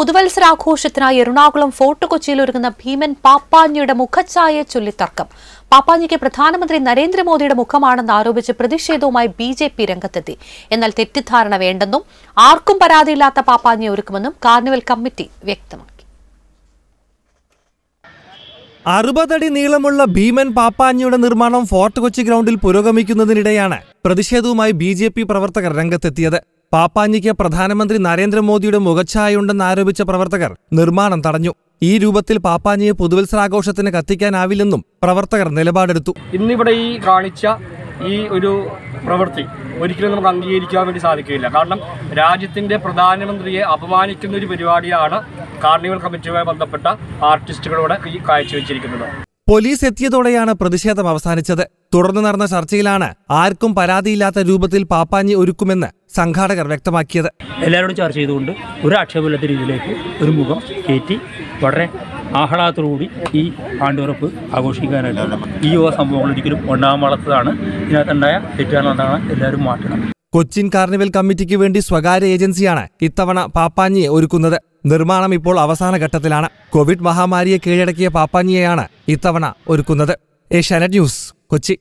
പുതുവത്സരാഘോഷത്തിനായി Ernakulam fort കൊച്ചിയിൽ ഒരുങ്ങുന്ന ഭീമൻ പാപ്പാഞ്ഞിയുടെ മുഖഛായയെ ചൊല്ലി തർക്കം പാപ്പാഞ്ഞിക്ക് പ്രധാനമന്ത്രി നരേന്ദ്രമോദിയുടെ മുഖമാണെന്ന് ആരോപിച്ച് പ്രതിഷേധവുമായി ബി ജെ പി രംഗത്തെത്തി. എന്നാൽ തെറ്റിദ്ധാരണ വേണ്ടെന്നും ആർക്കും പരാതിയില്ലാത്ത പാപ്പാഞ്ഞിയെ ഒരുക്കുമെന്നും കാർണിവൽ കമ്മിറ്റി വ്യക്തമാക്കി. അറുപതടി നീളമുള്ള ഭീമൻ പാപ്പാഞ്ഞിയുടെ നിർമ്മാണം ഫോർട്ട് കൊച്ചി ഗ്രൗണ്ടിൽ പുരോഗമിക്കുന്നതിനിടെയാണ് പ്രതിഷേധവുമായി ബി പ്രവർത്തകർ രംഗത്തെത്തിയത്. പാപ്പാഞ്ഞിക്ക് പ്രധാനമന്ത്രി നരേന്ദ്രമോദിയുടെ മുഖച്ഛായുണ്ടെന്ന് ആരോപിച്ച പ്രവർത്തകർ നിർമ്മാണം തടഞ്ഞു. ഈ രൂപത്തിൽ പാപ്പാഞ്ഞിയെ പുതുവത്സരാഘോഷത്തിന് കത്തിക്കാനാവില്ലെന്നും പ്രവർത്തകർ നിലപാടെടുത്തു. ഇന്നിവിടെ ഈ കാണിച്ച ഈ ഒരു പ്രവൃത്തി ഒരിക്കലും നമുക്ക് അംഗീകരിക്കാൻ വേണ്ടി സാധിക്കില്ല കാരണം രാജ്യത്തിന്റെ പ്രധാനമന്ത്രിയെ അപമാനിക്കുന്ന ഒരു പരിപാടിയാണ് കാർണിവൽ കമ്മിറ്റിയുമായി ബന്ധപ്പെട്ട ആർട്ടിസ്റ്റുകളോട് ഈ കാഴ്ചവെച്ചിരിക്കുന്നത്. പോലീസ് എത്തിയതോടെയാണ് പ്രതിഷേധം അവസാനിച്ചത്. തുടർന്ന് നടന്ന ചർച്ചയിലാണ് ആർക്കും പരാതിയില്ലാത്ത രൂപത്തിൽ പാപ്പാഞ്ഞി ഒരുക്കുമെന്ന് സംഘാടകർ വ്യക്തമാക്കിയത്. എല്ലാവരോടും ചർച്ച ചെയ്തുകൊണ്ട് ഒരു ആക്ഷേപമില്ലാത്ത രീതിയിലേക്ക് ഒരു മുഖം കയറ്റി വളരെ ആഹ്ലാദത്തോടുകൂടി ഈ ആണ്ടുറപ്പ് ആഘോഷിക്കാനായിട്ടാണ് ഈ യുവ സംഭവങ്ങൾ ഒരിക്കലും ഉണ്ടാകാൻ ഇതിനകത്തുണ്ടായ തെറ്റുകാരണമാണ് എല്ലാവരും മാറ്റണം. കൊച്ചിൻ കാർണിവൽ കമ്മിറ്റിക്ക് വേണ്ടി സ്വകാര്യ ഏജൻസിയാണ് ഇത്തവണ പാപ്പാഞ്ഞിയെ ഒരുക്കുന്നത്. നിർമ്മാണം ഇപ്പോൾ അവസാന ഘട്ടത്തിലാണ്. കോവിഡ് മഹാമാരിയെ കീഴടക്കിയ പാപ്പാഞ്ഞിയെയാണ് ഇത്തവണ ഒരുക്കുന്നത്. ഏഷ്യാനെറ്റ് ന്യൂസ് കൊച്ചി.